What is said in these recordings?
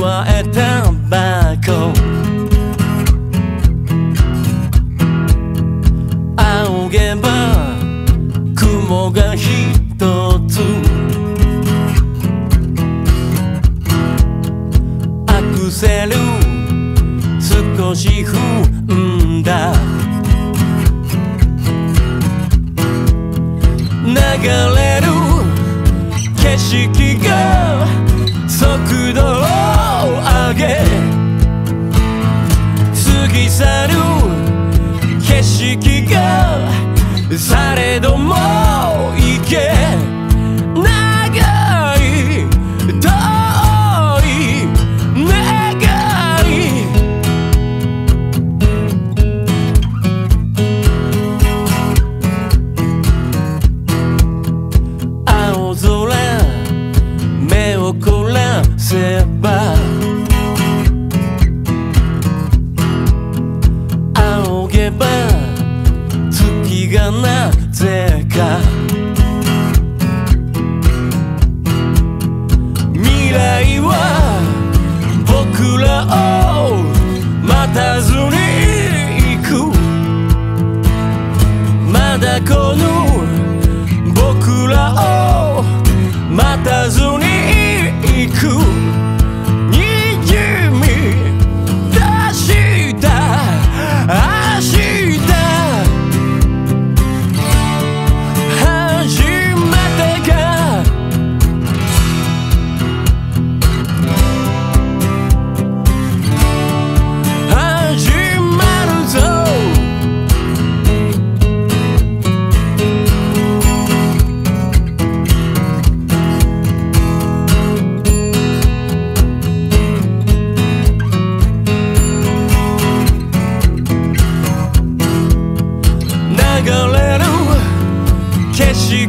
タバコ仰げば雲が一つ。アクセル少し踏んだ。流れる景色が速度を景色がされども行け長い遠い願い青空目を凝らせば。仰げばがなぜか。未来は僕らを待たずに行く。まだこの僕らを待たずに行く。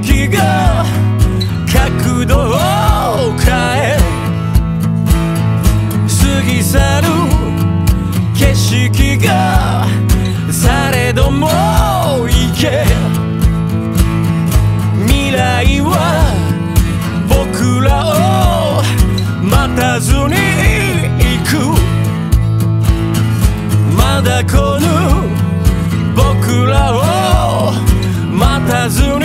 識が角度を変え過ぎ去る景色がされども行け未来は僕らを待たずに行く。まだこの僕らを待たずに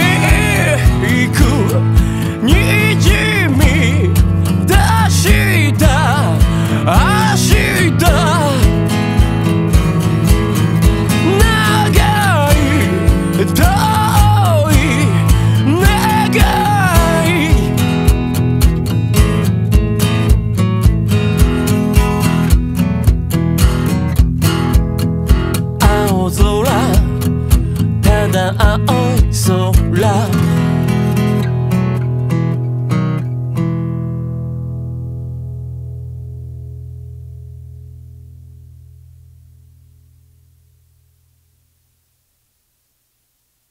uh, oh.